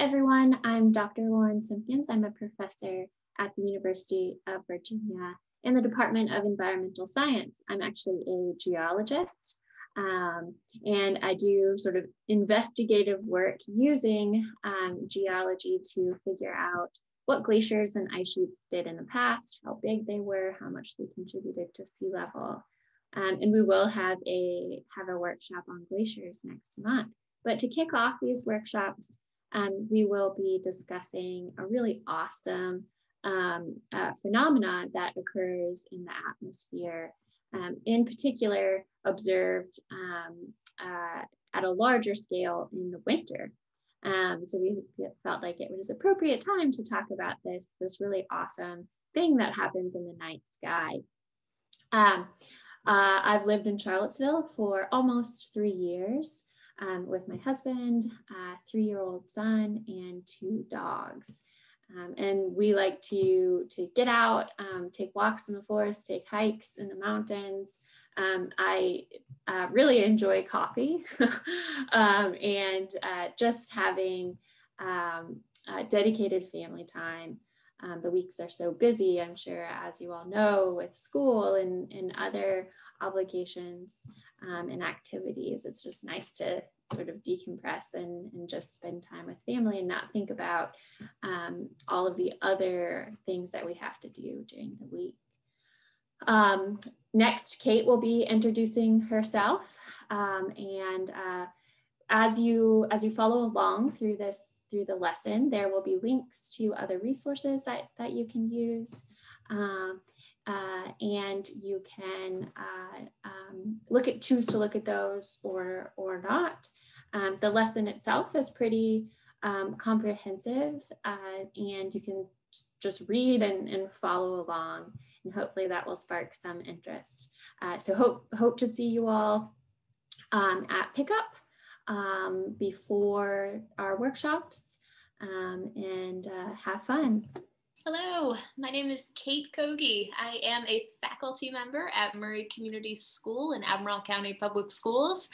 everyone. I'm Dr. Lauren Simpkins. I'm a professor at the University of Virginia in the Department of Environmental Science. I'm actually a geologist um, and I do sort of investigative work using um, geology to figure out what glaciers and ice sheets did in the past, how big they were, how much they contributed to sea level. Um, and we will have a, have a workshop on glaciers next month. But to kick off these workshops, um, we will be discussing a really awesome um, uh, phenomena that occurs in the atmosphere, um, in particular observed um, uh, at a larger scale in the winter. Um, so we felt like it was appropriate time to talk about this, this really awesome thing that happens in the night sky. Um, uh, I've lived in Charlottesville for almost three years um, with my husband, a three-year-old son, and two dogs. Um, and we like to, to get out, um, take walks in the forest, take hikes in the mountains. Um, I uh, really enjoy coffee um, and uh, just having um, dedicated family time. The weeks are so busy, I'm sure, as you all know, with school and, and other obligations and activities. It's just nice to sort of decompress and, and just spend time with family and not think about um, all of the other things that we have to do during the week. Um, next, Kate will be introducing herself. Um, and uh, as you as you follow along through this through the lesson, there will be links to other resources that, that you can use. Um, uh, and you can uh, um, look at choose to look at those or or not. Um, the lesson itself is pretty um, comprehensive, uh, and you can just read and, and, follow along, and hopefully that will spark some interest. Uh, so hope hope to see you all um, at pickup um, before our workshops, um, and uh, have fun. Hello, my name is Kate Kogge. I am a faculty member at Murray Community School in Albemarle County Public Schools.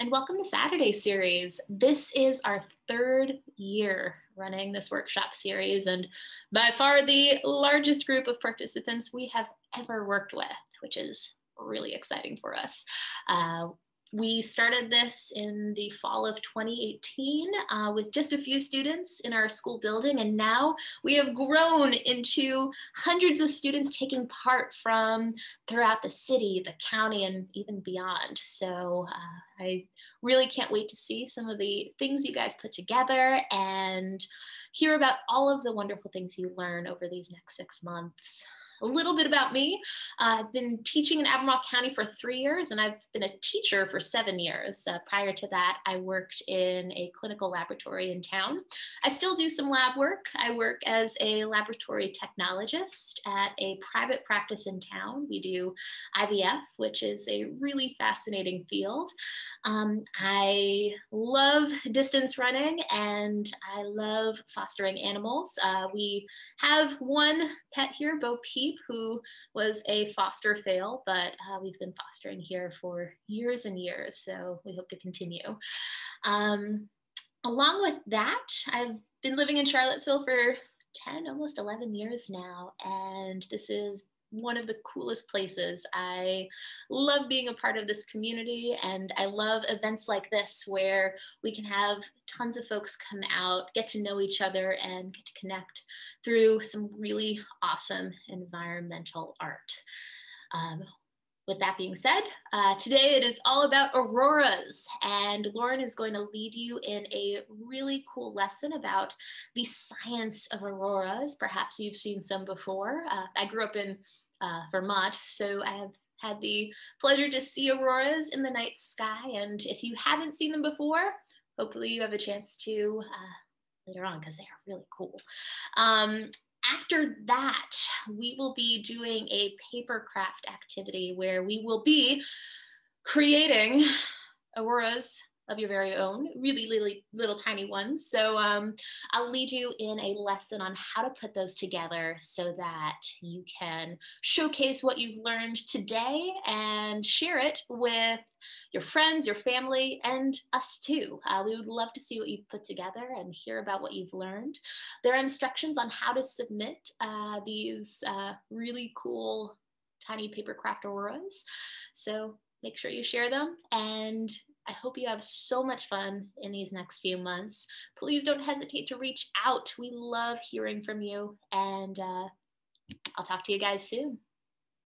And welcome to Saturday series. This is our third year running this workshop series, and by far the largest group of participants we have ever worked with, which is really exciting for us. Uh, we started this in the fall of 2018 uh, with just a few students in our school building, and now we have grown into hundreds of students taking part from throughout the city, the county, and even beyond. So uh, I really can't wait to see some of the things you guys put together and hear about all of the wonderful things you learn over these next six months a little bit about me. Uh, I've been teaching in Albemarle County for three years, and I've been a teacher for seven years. Uh, prior to that, I worked in a clinical laboratory in town. I still do some lab work. I work as a laboratory technologist at a private practice in town. We do IVF, which is a really fascinating field. Um, I love distance running and I love fostering animals. Uh, we have one pet here, Bo Peep, who was a foster fail, but uh, we've been fostering here for years and years, so we hope to continue. Um, along with that, I've been living in Charlottesville for 10, almost 11 years now, and this is one of the coolest places. I love being a part of this community and I love events like this where we can have tons of folks come out, get to know each other, and get to connect through some really awesome environmental art. Um, with that being said, uh, today it is all about auroras, and Lauren is going to lead you in a really cool lesson about the science of auroras. Perhaps you've seen some before. Uh, I grew up in uh, Vermont. So I have had the pleasure to see auroras in the night sky. And if you haven't seen them before, hopefully you have a chance to uh, later on because they are really cool. Um, after that, we will be doing a paper craft activity where we will be creating auroras of your very own, really, really little tiny ones. So um, I'll lead you in a lesson on how to put those together so that you can showcase what you've learned today and share it with your friends, your family, and us too. Uh, we would love to see what you've put together and hear about what you've learned. There are instructions on how to submit uh, these uh, really cool tiny paper craft auroras. So make sure you share them and I hope you have so much fun in these next few months. Please don't hesitate to reach out. We love hearing from you, and uh, I'll talk to you guys soon.